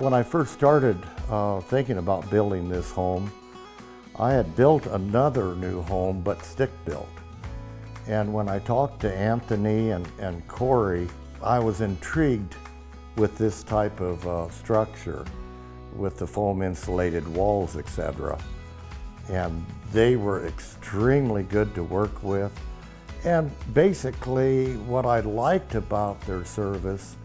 When I first started uh, thinking about building this home, I had built another new home, but stick built. And when I talked to Anthony and, and Corey, I was intrigued with this type of uh, structure with the foam insulated walls, etc. And they were extremely good to work with. And basically, what I liked about their service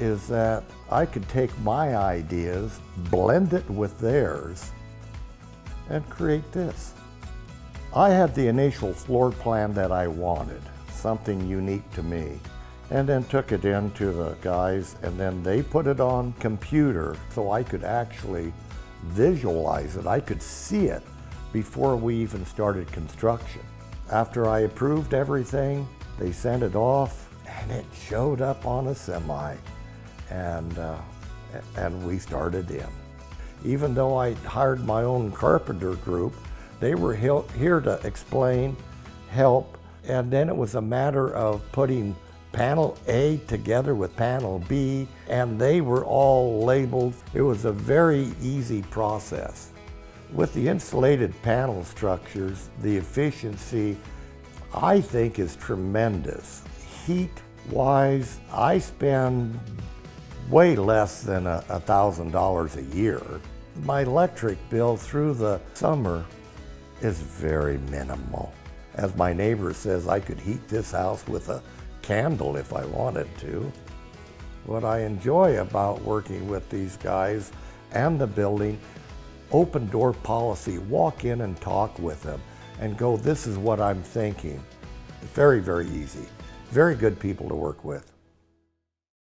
is that I could take my ideas, blend it with theirs, and create this. I had the initial floor plan that I wanted, something unique to me, and then took it in to the guys, and then they put it on computer so I could actually visualize it. I could see it before we even started construction. After I approved everything, they sent it off, and it showed up on a semi, and, uh, and we started in. Even though I hired my own carpenter group, they were here to explain, help, and then it was a matter of putting panel A together with panel B, and they were all labeled. It was a very easy process. With the insulated panel structures, the efficiency, I think, is tremendous. Heat-wise, I spend way less than a $1,000 a year. My electric bill through the summer is very minimal. As my neighbor says, I could heat this house with a candle if I wanted to. What I enjoy about working with these guys and the building, open door policy, walk in and talk with them and go, this is what I'm thinking. Very, very easy. Very good people to work with.